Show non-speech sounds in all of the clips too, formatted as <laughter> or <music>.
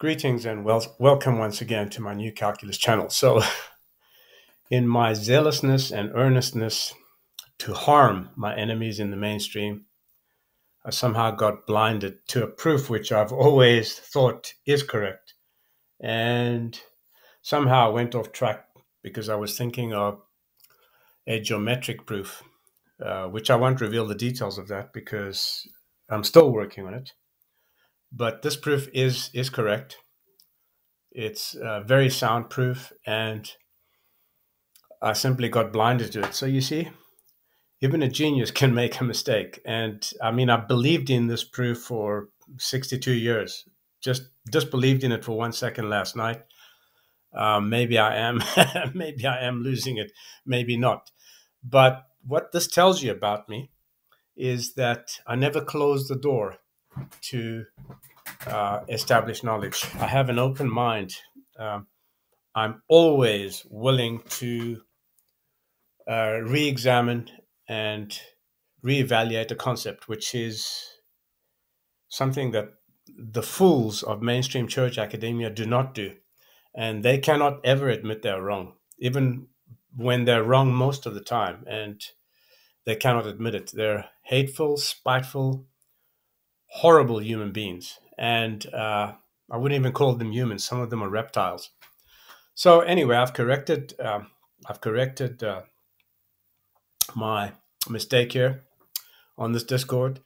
Greetings and wel- welcome once again to my new calculus channel. So, <laughs> in my zealousness and earnestness to harm my enemies in the mainstream, I somehow got blinded to a proof which I've always thought is correct. And somehow went off track because I was thinking of a geometric proof, uh, which I won't reveal the details of that because I'm still working on it but this proof is is correct. It's uh, very soundproof, and I simply got blinded to it. So you see, even a genius <laughs> can make a mistake. And I mean, I believed in this proof for 62 years. Just disbelieved in it for one second last night. Uh, maybe I am, <laughs> maybe I am losing it, maybe not. But what this tells you about me is that I never closed the door to uh, establish knowledge. I have an open mind. Um, I'm always willing to uh, re examine and re-evaluate a concept, which is something that the fools of mainstream church academia do not do. And they cannot ever admit they're wrong, even when they're wrong most of the time. And they cannot admit it. They're hateful, spiteful, horrible human beings. And uh, I wouldn't even call them humans. Some of them are reptiles. So anyway, I've corrected. Uh, I've corrected uh, my mistake here on this Discord.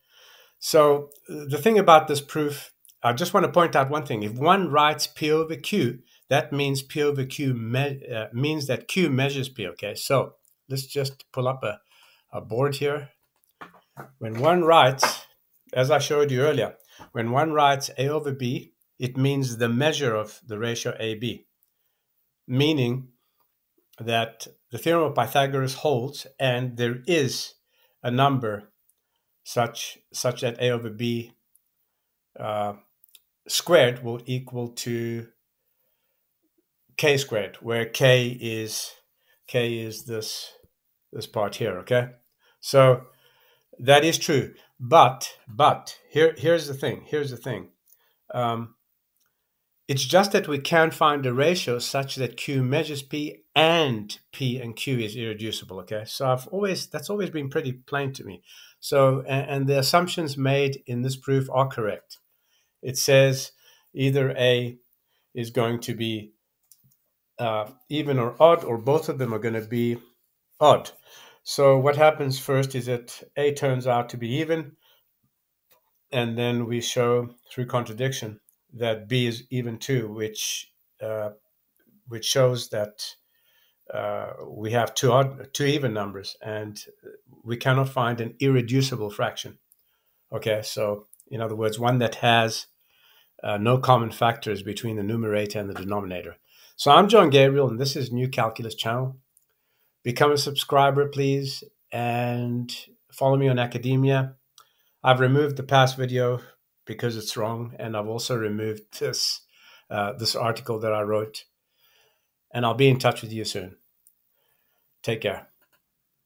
So the thing about this proof, I just want to point out one thing. If one writes P over Q, that means P over Q me- uh, means that Q measures P. Okay, so let's just pull up a, a board here. When one writes as I showed you earlier, when one writes A over B, it means the measure of the ratio AB, meaning that the theorem of Pythagoras holds and there is a number such such that A over B uh, squared will equal to k squared, where k is k is this this part here. Okay, so that is true. But but here here's the thing. Here's the thing. Um, it's just that we can't find a ratio such that Q measures P and P and Q is irreducible. Okay, so I've always that's always been pretty plain to me. So and, and the assumptions made in this proof are correct. It says either A is going to be uh, even or odd, or both of them are going to be odd. So what happens first is that A turns out to be even, and then we show through contradiction that B is even too, which uh, which shows that uh, we have two odd, two even numbers, and we cannot find an irreducible fraction. Okay, so in other words, one that has uh, no common factors between the numerator and the denominator. So I'm John Gabriel, and this is New Calculus Channel become a subscriber, please, and follow me on academia. I've removed the past video because it's wrong, and I've also removed this uh, this article that I wrote. And I'll be in touch with you soon. Take care.